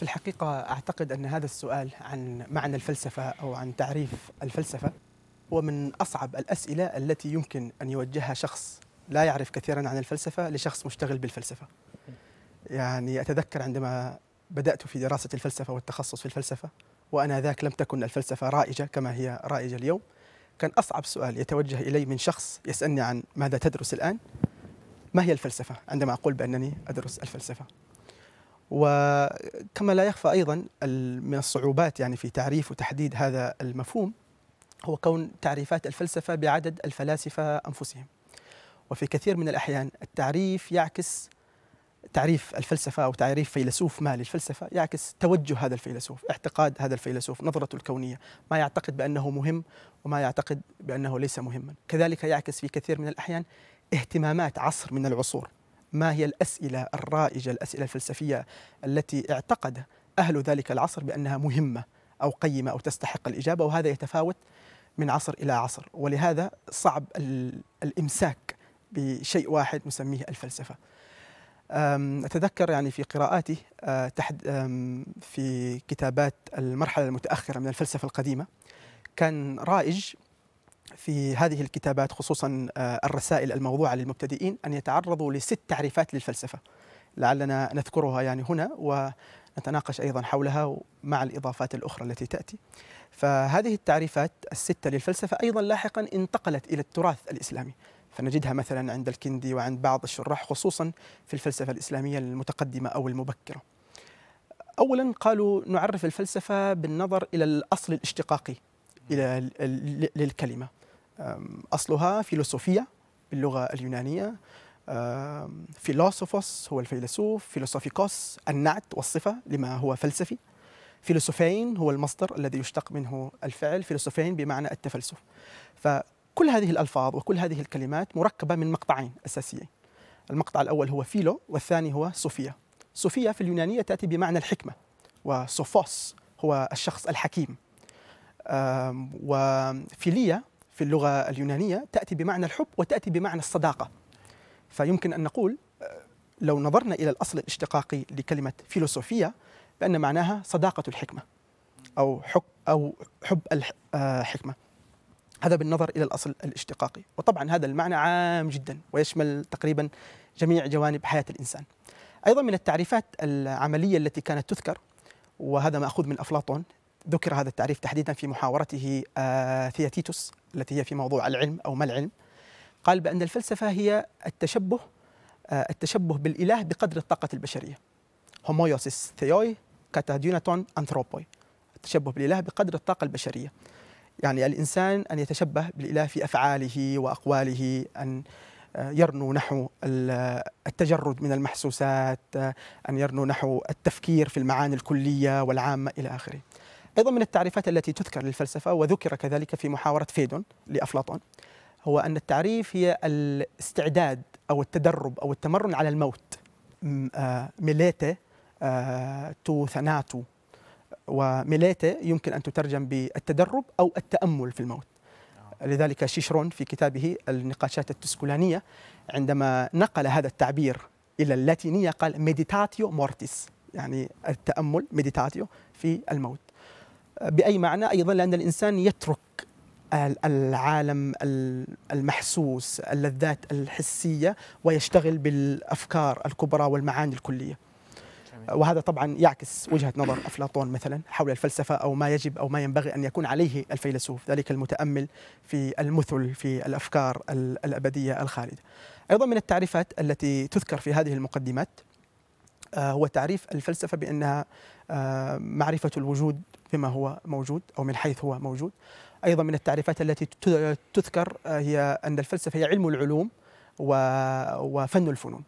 في الحقيقة أعتقد أن هذا السؤال عن معنى الفلسفة أو عن تعريف الفلسفة هو من أصعب الأسئلة التي يمكن أن يوجهها شخص لا يعرف كثيرا عن الفلسفة لشخص مشتغل بالفلسفة. يعني أتذكر عندما بدأت في دراسة الفلسفة والتخصص في الفلسفة وأنا ذاك لم تكن الفلسفة رائجة كما هي رائجة اليوم كان أصعب سؤال يتوجه إلي من شخص يسألني عن ماذا تدرس الآن ما هي الفلسفة؟ عندما أقول بأنني أدرس الفلسفة. وكما لا يخفى أيضا من الصعوبات يعني في تعريف وتحديد هذا المفهوم هو كون تعريفات الفلسفة بعدد الفلاسفة أنفسهم. وفي كثير من الأحيان التعريف يعكس تعريف الفلسفة أو تعريف فيلسوف ما للفلسفة يعكس توجه هذا الفيلسوف اعتقاد هذا الفيلسوف نظرته الكونية. ما يعتقد بأنه مهم وما يعتقد بأنه ليس مهما. كذلك يعكس في كثير من الأحيان اهتمامات عصر من العصور. ما هي الأسئلة الرائجة الأسئلة الفلسفية التي اعتقد أهل ذلك العصر بأنها مهمة أو قيمة أو تستحق الإجابة وهذا يتفاوت من عصر إلى عصر. ولهذا صعب الإمساك بشيء واحد نسميه الفلسفة. أتذكر يعني في قراءاتي أه، تحت في كتابات المرحلة المتأخرة من الفلسفة القديمة كان رائج في هذه الكتابات خصوصا أه، الرسائل الموضوعة للمبتدئين أن يتعرضوا لست تعريفات للفلسفة. لعلنا نذكرها يعني هنا ونتناقش أيضا حولها مع الإضافات الأخرى التي تأتي. فهذه التعريفات الستة للفلسفة أيضا لاحقا انتقلت إلى التراث الإسلامي. فنجدها مثلا عند الكندي وعند بعض الشراح خصوصا في الفلسفة الإسلامية المتقدمة أو المبكرة. أولا قالوا نعرف الفلسفة بالنظر إلى الأصل الاشتقاقي إلى للكلمة. أصلها φιλοσοφία باللغة اليونانية. φιλόσοφος هو الفيلسوف φιλοσοφικός النعت والصفة لما هو فلسفي. φιλοσοφείν هو المصدر الذي يشتق منه الفعل φιλοσοφείν بمعنى التفلسف. فكل هذه الألفاظ وكل هذه الكلمات مركبة من مقطعين أساسيين. المقطع الأول هو فيلو والثاني هو صوفيا صوفيا في اليونانية تأتي بمعنى الحكمة وصوفوس هو الشخص الحكيم. وفيليا في اللغة اليونانية تأتي بمعنى الحب وتأتي بمعنى الصداقة. فيمكن أن نقول آه، لو نظرنا إلى الأصل الاشتقاقي لكلمة فيلوسوفيا بأن معناها صداقة الحكمة أو حب أو حب الحكمة آه، هذا بالنظر إلى الأصل الاشتقاقي. وطبعا هذا المعنى عام جدا ويشمل تقريبا جميع جوانب حياة الإنسان. أيضا من التعريفات العملية التي كانت تذكر وهذا مأخوذ من أفلاطون ذكر هذا التعريف تحديدا في محاورته آه، ثياتيتوس التي هي في موضوع العلم أو ما العلم قال بأن الفلسفة هي التشبه آه، التشبه بالإله بقدر الطاقة البشرية. ομοίωσις θεώι κατά δυνατόν ανθρώπωι التشبه بالإله بقدر الطاقة البشرية. يعني الإنسان أن يتشبه بالإله في أفعاله وأقواله أن آه، يرنو نحو التجرد من المحسوسات آه، أن يرنو نحو التفكير في المعاني الكلية والعامة إلى آخره. أيضا من التعريفات التي تذكر للفلسفة وذكر كذلك في محاورة فيدون لأفلاطون هو أن التعريف هي الاستعداد أو التدرب أو التمرن على الموت. آه، μελέτη του θανάτου و μελέτη يمكن أن تترجم بالتدرب أو التأمل في الموت. لذلك شيشرون في كتابه النقاشات التسكولانية عندما نقل هذا التعبير إلى اللاتينية قال meditatio mortis يعني التأمل meditatio في الموت. بأي معنى؟ أيضا لأن الإنسان يترك العالم المحسوس اللذات الحسية ويشتغل بالأفكار الكبرى والمعاني الكلية. وهذا طبعا يعكس وجهة نظر أفلاطون مثلا حول الفلسفة أو ما يجب أو ما ينبغي أن يكون عليه الفيلسوف ذلك المتأمل في المثل في الأفكار الأبدية الخالدة. أيضا من التعريفات التي تذكر في هذه المقدمات هو تعريف الفلسفة بأنها آه، معرفة الوجود بما هو موجود أو من حيث هو موجود. أيضا من التعريفات التي تذكر آه، هي أن الفلسفة هي علم العلوم وفن الفنون.